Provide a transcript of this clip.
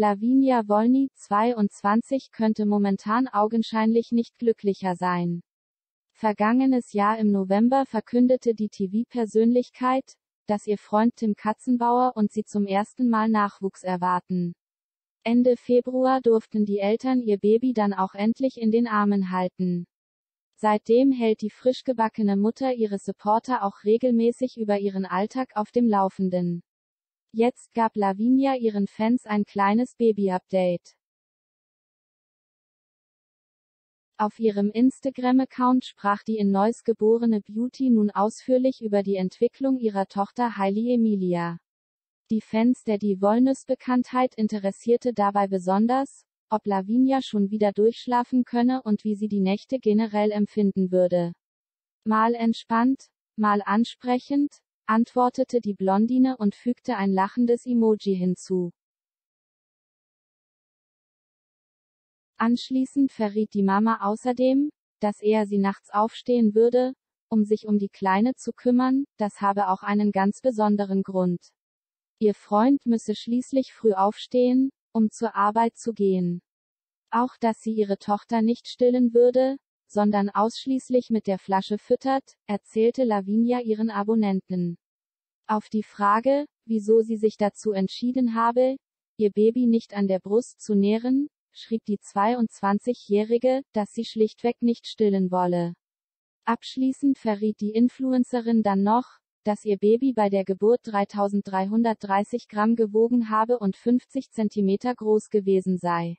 Lavinia Wolny, 22, könnte momentan augenscheinlich nicht glücklicher sein. Vergangenes Jahr im November verkündete die TV-Persönlichkeit, dass ihr Freund Tim Katzenbauer und sie zum ersten Mal Nachwuchs erwarten. Ende Februar durften die Eltern ihr Baby dann auch endlich in den Armen halten. Seitdem hält die frisch gebackene Mutter ihre Supporter auch regelmäßig über ihren Alltag auf dem Laufenden. Jetzt gab Lavinia ihren Fans ein kleines Baby-Update. Auf ihrem Instagram-Account sprach die in Neuss geborene Beauty nun ausführlich über die Entwicklung ihrer Tochter Hailey Emilia. Die Fans der Die Wollnüs Bekanntheit interessierte dabei besonders, ob Lavinia schon wieder durchschlafen könne und wie sie die Nächte generell empfinden würde. Mal entspannt, mal ansprechend, antwortete die Blondine und fügte ein lachendes Emoji hinzu. Anschließend verriet die Mama außerdem, dass er sie nachts aufstehen würde, um sich um die Kleine zu kümmern, das habe auch einen ganz besonderen Grund. Ihr Freund müsse schließlich früh aufstehen, um zur Arbeit zu gehen. Auch dass sie ihre Tochter nicht stillen würde, sondern ausschließlich mit der Flasche füttert, erzählte Lavinia ihren Abonnenten. Auf die Frage, wieso sie sich dazu entschieden habe, ihr Baby nicht an der Brust zu nähren, schrieb die 22-Jährige, dass sie schlichtweg nicht stillen wolle. Abschließend verriet die Influencerin dann noch, dass ihr Baby bei der Geburt 3330 Gramm gewogen habe und 50 Zentimeter groß gewesen sei.